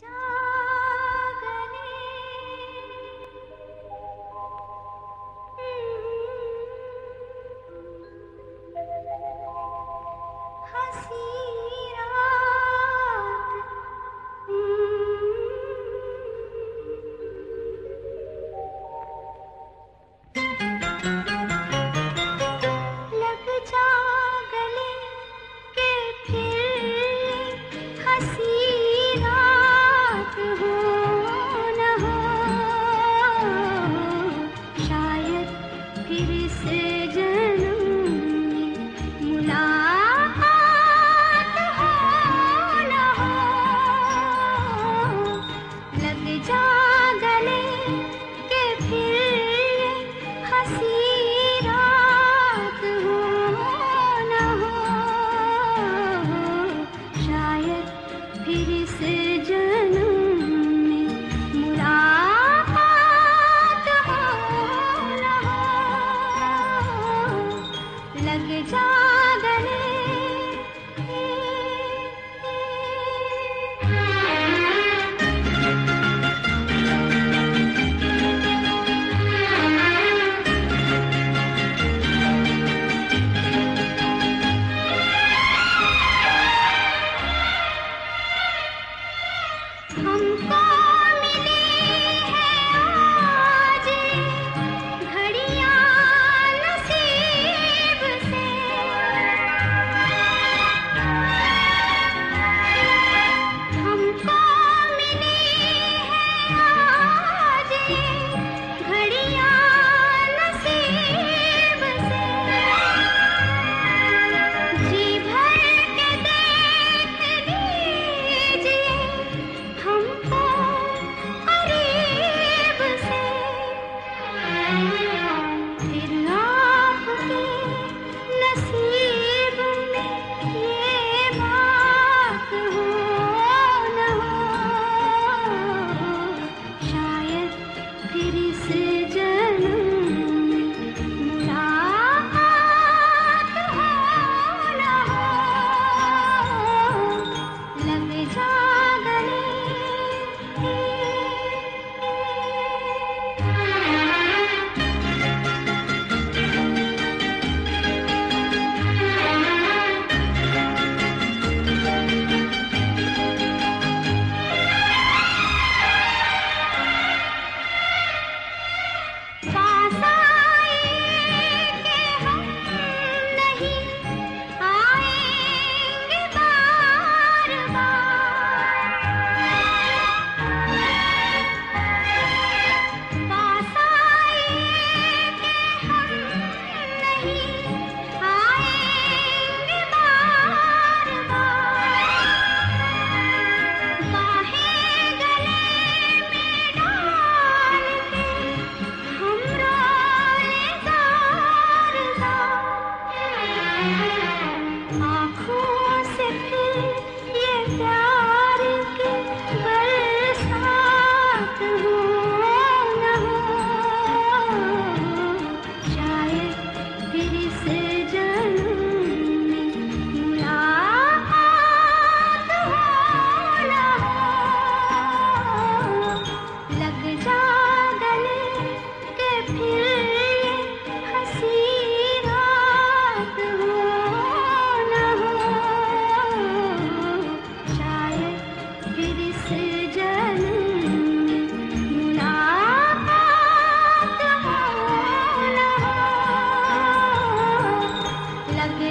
जा।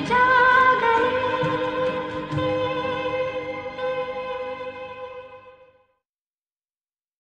जा